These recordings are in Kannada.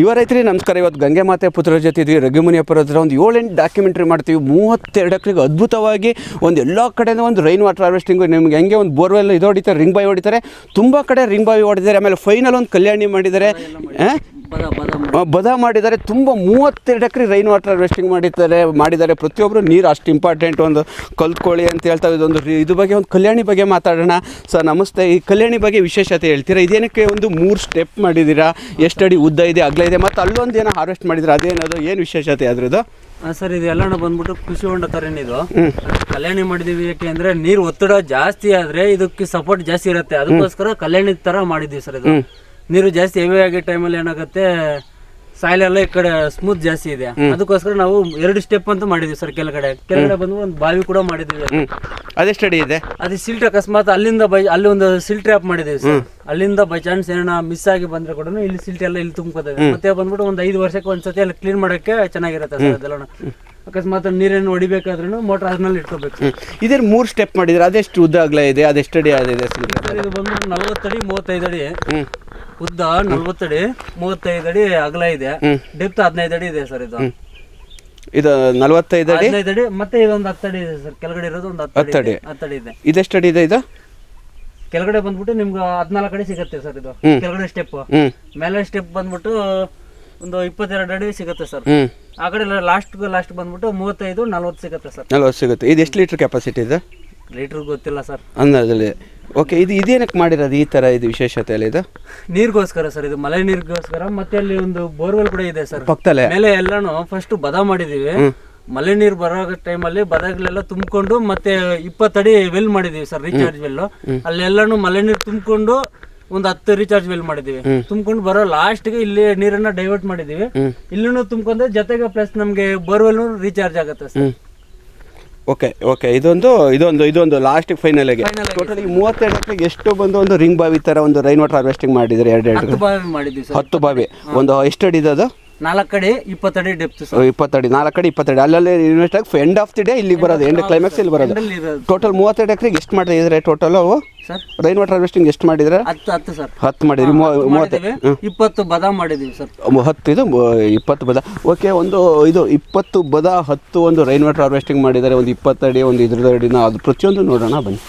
ಯುವ ರೈತರಿ ನಮಸ್ಕಾರ. ಇವತ್ತು ಗಂಗೆ ಮಾತೆ ಪುತ್ರ ಜೊತೆ ಇದ್ವಿ. ರಘುಮುನಿಯಪ್ಪರ ಹತ್ರ ಒಂದು ಏಳೆಂಟು ಡಾಕ್ಯುಮೆಂಟ್ರಿ ಮಾಡ್ತೀವಿ. ಮೂವತ್ತೆರಡು ಎಕರೆಗೆ ಅದ್ಭುತವಾಗಿ ಒಂದು ಎಲ್ಲ ಕಡೆಯಿಂದ ಒಂದು ರೈನ್ ವಾಟರ್ ಹಾರ್ವೆಸ್ಟಿಂಗು ನಿಮ್ಗೆ ಹೆಂಗೆ ಒಂದು ಬೋರ್ವೆಲ್ ಇದು ಹೊಡಿತಾರೆ ರಿಂಗ್ ಬಾವಿ ಹೊಡಿತಾರೆ. ತುಂಬ ಕಡೆ ರಿಂಗ್ ಬಾವಿ ಹೊಡಿದ್ದಾರೆ ಆಮೇಲೆ ಫೈನಲ್ ಒಂದು ಕಲ್ಯಾಣಿ ಮಾಡಿದ್ದಾರೆ? ಬದ ಬದ ಆ, ಬದ ಮಾಡಿದ್ದಾರೆ. ತುಂಬ ಮೂವತ್ತೆರಡು ಎಕರೆ ರೈನ್ ವಾಟರ್ ಹಾರ್ವೆಸ್ಟಿಂಗ್ ಮಾಡಿದ್ದಾರೆ ಮಾಡಿದ್ದಾರೆ. ಪ್ರತಿಯೊಬ್ಬರು ನೀರು ಅಷ್ಟು ಇಂಪಾರ್ಟೆಂಟ್ ಒಂದು ಕಲ್ತ್ಕೊಳ್ಳಿ ಅಂತ ಹೇಳ್ತಾ ಇದೊಂದು ಇದು ಬಗ್ಗೆ ಒಂದು ಕಲ್ಯಾಣಿ ಬಗ್ಗೆ ಮಾತಾಡೋಣ. ಸರ್ ನಮಸ್ತೆ. ಈ ಕಲ್ಯಾಣಿ ಬಗ್ಗೆ ವಿಶೇಷತೆ ಹೇಳ್ತೀರಾ? ಇದೇನಕ್ಕೆ ಒಂದು ಮೂರು ಸ್ಟೆಪ್ ಮಾಡಿದ್ದೀರಾ? ಎಷ್ಟು ಅಡಿ ಉದ್ದ ಇದೆ ಅಗಲ ಇದೆ ಮತ್ತು ಅಲ್ಲೊಂದು ಏನೋ ಹಾರ್ವೆಸ್ಟ್ ಮಾಡಿದ್ರೆ ಅದೇನದು? ಏನು ವಿಶೇಷತೆ ಅದ್ರದ್ದು? ಸರ್ ಇದು ಎಲ್ಲಾನು ಬಂದ್ಬಿಟ್ಟು ಕೃಷಿ ಹೊಂಡ ಇದು. ಕಲ್ಯಾಣಿ ಮಾಡಿದೀವಿ ಯಾಕೆ ಅಂದ್ರೆ ನೀರು ಒತ್ತಡ ಜಾಸ್ತಿ ಆದ್ರೆ ಇದಕ್ಕೆ ಸಪೋರ್ಟ್ ಜಾಸ್ತಿ ಇರುತ್ತೆ. ಅದಕ್ಕೋಸ್ಕರ ಕಲ್ಯಾಣಿ ತರ ಮಾಡಿದ್ವಿ ಸರ್ ಇದು. ನೀರು ಜಾಸ್ತಿ ಹೆವಿ ಆಗೋ ಟೈಮಲ್ಲಿ ಏನಾಗುತ್ತೆ ಸಾಯಿಲ್ ಎಲ್ಲ ಈ ಕಡೆ ಸ್ಮೂತ್ ಜಾಸ್ತಿ ಇದೆ. ಅದಕ್ಕೋಸ್ಕರ ನಾವು ಎರಡು ಸ್ಟೆಪ್ ಅಂತ ಮಾಡಿದ್ವಿ ಸರ್ ಕೆಳಗಡೆ. ಕೆಳಗಡೆ ಬಂದು ಒಂದು ಬಾವಿ ಕೂಡ ಮಾಡಿದ್ವಿ. ಅದೇ ಅದೆಷ್ಟು ಅಡಿ ಇದೆ. ಅದು ಸಿಲ್ಟ್ ಅಕಸ್ಮಾತ್ ಅಲ್ಲಿಂದ ಬೈ ಅಲ್ಲಿ ಒಂದು ಸಿಲ್ಟ್ ಟ್ರ್ಯಾಪ್ ಮಾಡಿದೀವಿ ಸರ್ ಅಲ್ಲಿಂದ ಬೈ ಚಾನ್ಸ್ ಏನೋ ಮಿಸ್ ಆಗಿ ಬಂದ್ರೆ ಕೂಡ ಇಲ್ಲಿ ಸಿಲ್ಟ್ ಎಲ್ಲ ಇಲ್ಲಿ ತುಂಬ್ಕೋತದೆ ಮತ್ತೆ ಬಂದ್ಬಿಟ್ಟು ಒಂದು ಐದು ವರ್ಷಕ್ಕೆ ಒಂದ್ಸತಿ ಎಲ್ಲ ಕ್ಲೀನ್ ಮಾಡೋಕ್ಕೆ ಚೆನ್ನಾಗಿರುತ್ತೆ ಸರ್ ಅದೆಲ್ಲ ಅಕಸ್ಮಾತ್ ನೀರೇನು ಹೊಡಿಬೇಕಾದ್ರೂ ಮೋಟರ್ ಅದ್ರಲ್ಲಿ ಇಟ್ಕೋಬೇಕು ಇದ್ರ ಮೂರು ಸ್ಟೆಪ್ ಮಾಡಿದ್ರೆ ಅದೆಷ್ಟು ಉದ್ದ ಅಗಲ ಇದೆ ಅದೆಷ್ಟು ಅಡಿ ಸರ್ ಇದು ಬಂದ್ಬಿಟ್ಟು ಅಡಿ ಮೂವತ್ತೈದು ಅಡಿ. ಉದ್ದ ನಲ್ವತ್ತಡಿ ಮೂವತ್ತೈದು ಅಡಿ ಅಗಲ ಇದೆ. ಡೆಪ್ತ್ ಹದಿನೈದು ಅಡಿ ಇದೆ ಸರ್ ಇದು. ಇದು ನಲ್ವತ್ತೈದು ಅಡಿ? ಹದಿನೈದು ಅಡಿ ಮತ್ತೆ ಇದೊಂದು ಹತ್ತಡಿ ಇದೆ ಸರ್. ಕೆಳಗಡೆ ಇರೋದು ಒಂದು ಹತ್ತು ಅಡಿ. ಹತ್ತಡಿ ಇದೆ. ಇದೆಷ್ಟು ಅಡಿ ಇದೆ ಇದು? ಕೆಳಗಡೆ ಬಂದ್ಬಿಟ್ಟು ನಿಮ್ಗೆ ಹದಿನಾಲ್ಕು ಅಡಿ ಸಿಗುತ್ತೆ ಸರ್ ಇದು. ಕೆಳಗಡೆ ಸ್ಟೆಪ್ ಮೇಲೆ ಸ್ಟೆಪ್ ಬಂದ್ಬಿಟ್ಟು ಒಂದು ಇಪ್ಪತ್ತೆರಡು ಅಡಿ ಸಿಗುತ್ತೆ ಸರ್. ಆ ಕಡೆ ಲಾಸ್ಟ್ ಲಾಸ್ಟ್ ಬಂದ್ಬಿಟ್ಟು ಮೂವತ್ತೈದು ನಲ್ವತ್ತು ಸಿಗುತ್ತೆ ಸರ್. ನಲ್ವತ್ತು ಸಿಗುತ್ತೆ. ಇದು ಎಷ್ಟು ಲೀಟರ್ ಕೆಪಾಸಿಟಿ ಇದೆ? ಲೀಟ್ರ್ ಗೊತ್ತಿಲ್ಲ ಸರ್. ಅಂದಾಜಲ್ಲಿ ಓಕೆ ಇದು ಇದೇನಕ್ಕೆ ಮಾಡಿರೋದು ಈ ಥರ ಇದು ವಿಶೇಷತೆ ಅಲ್ಲ ಇದು? ನೀರ್ಗೋಸ್ಕರ ಸರ್ ಇದು ಮಳೆ ನೀರಿಗೋಸ್ಕರ ಮತ್ತೆ ಅಲ್ಲಿ ಒಂದು ಬೋರ್ವೆಲ್ ಕೂಡ ಇದೆ ಸರ್. ಪಕ್ಕದಲ್ಲೇ? ಮೇಲೆ ಎಲ್ಲಾನು ಫಸ್ಟ್ ಬದ ಮಾಡಿದೀವಿ. ಮಳೆ ನೀರು ಬರೋ ಟೈಮಲ್ಲಿ ಬದಗಳೆಲ್ಲ ತುಂಬಿಕೊಂಡು ಮತ್ತೆ ಇಪ್ಪತ್ತಡಿ ವೆಲ್ ಮಾಡಿದೀವಿ ಸರ್ ರೀಚಾರ್ಜ್ ವೆಲ್ ಅಲ್ಲೆಲ್ಲಾನು ಮಳೆ ನೀರು ತುಂಬಿಕೊಂಡು ಒಂದು ಹತ್ತು ರೀಚಾರ್ಜ್ ವೆಲ್ ಮಾಡಿದೀವಿ. ತುಂಬಿಕೊಂಡು ಬರೋ ಲಾಸ್ಟ್ಗೆ ಇಲ್ಲಿ ನೀರನ್ನ ಡೈವರ್ಟ್ ಮಾಡಿದೀವಿ. ಇಲ್ಲೂ ತುಂಬ್ಕೊಂಡ್ರೆ ಜೊತೆಗೆ ಪ್ಲಸ್ ನಮ್ಗೆ ಬೋರ್ವೆಲ್ ರೀಚಾರ್ಜ್ ಆಗುತ್ತೆ ಸರ್. ಓಕೆ ಓಕೆ ಇದೊಂದು ಇದೊಂದು ಇದೊಂದು ಲಾಸ್ಟ್ ಫೈನಲ್ ಆಗಿ ಟೋಟಲಿ ಮೂವತ್ತೆರಡು ಎಕರೆಗೆ ಎಷ್ಟು ಬಂದು ಒಂದು ರಿಂಗ್ ಬಾವಿ ತರ ಒಂದು ರೈನ್ ವಾಟರ್ ಹಾರ್ವೆಸ್ಟಿಂಗ್ ಮಾಡಿದ್ದಾರೆ ಎರಡು ಎರಡು ಮಾಡಿದ್ವಿ ಹತ್ತು ಬಾವಿ. ಒಂದು ಎಷ್ಟು ಅಡಿ ಅದು? ನಾಲ್ಕು ಅಡಿ ಇಪ್ಪತ್ತಡಿ ಡೆಪ್ತ್ ಇಪ್ಪತ್ತಡಿ ನಾಲ್ಕು ಅಡಿ ಇಪ್ಪತ್ತಡಿ ಅಲ್ಲಲ್ಲಿ ಇನ್ವೆಸ್ಟ್ ಆಗಿ ಎಂಡ್ ಆಫ್ ದಿ ಡೇ ಇಲ್ಲಿಗೆ ಬರೋದು ಎಂಡ್ ಕ್ಲೈಮ್ಯಾಕ್ಸ್ ಇಲ್ಲಿ ಬರೋದು. ಟೋಟಲ್ ಮೂವತ್ತೆರಡು ಎಕರೆಗೆ ಎಷ್ಟು ಮಾಡಿದ್ರೆ ಟೋಟಲ್ ಅವು? ರೈನ್ ವಾಟರ್ ಹಾರ್ವೆಸ್ಟಿಂಗ್ ಎಷ್ಟು ಮಾಡಿದ್ರೆ? ಹತ್ತು ಹತ್ತು ಸರ್. ಹತ್ತು ಮಾಡಿದ್ರಿ ಮೂವತ್ತೆ ಇಪ್ಪತ್ತು ಬದಾಮ್ ಮಾಡಿದೀವಿ ಸರ್. ಹತ್ತು ಇದು ಇಪ್ಪತ್ತು ಬದ ಓಕೆ ಒಂದು ಇದು ಇಪ್ಪತ್ತು ಬದ ಹತ್ತು ಒಂದು ರೈನ್ ವಾಟರ್ ಹಾರ್ವೆಸ್ಟಿಂಗ್ ಮಾಡಿದ್ದಾರೆ ಒಂದು ಇಪ್ಪತ್ತಡಿ ಒಂದು ಇದ್ರದ ಅಡಿನ ಅದು ಪ್ರತಿಯೊಂದು ನೋಡೋಣ ಬನ್ನಿ.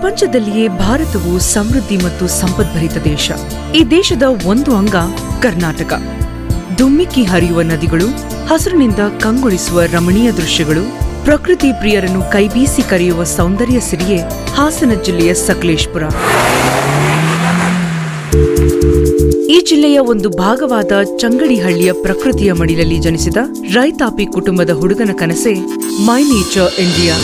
ಪ್ರಪಂಚದಲ್ಲಿಯೇ ಭಾರತವು ಸಮೃದ್ಧಿ ಮತ್ತು ಸಂಪದ್ಭರಿತ ದೇಶ. ಈ ದೇಶದ ಒಂದು ಅಂಗ ಕರ್ನಾಟಕ. ಧುಮ್ಮಿಕ್ಕಿ ಹರಿಯುವ ನದಿಗಳು, ಹಸಿರಿನಿಂದ ಕಂಗೊಳಿಸುವ ರಮಣೀಯ ದೃಶ್ಯಗಳು, ಪ್ರಕೃತಿ ಪ್ರಿಯರನ್ನು ಕೈಬೀಸಿ ಕರೆಯುವ ಸೌಂದರ್ಯ ಸಿರಿಯೇ ಹಾಸನ ಜಿಲ್ಲೆಯ ಸಕಲೇಶ್ಪುರ. ಈ ಜಿಲ್ಲೆಯ ಒಂದು ಭಾಗವಾದ ಚಂಗಡಿಹಳ್ಳಿಯ ಪ್ರಕೃತಿಯ ಮಡಿಲಲ್ಲಿ ಜನಿಸಿದ ರೈತಾಪಿ ಕುಟುಂಬದ ಹುಡುಗನ ಕನಸೇ ಮೈ ನೇಚರ್ ಇಂಡಿಯಾ.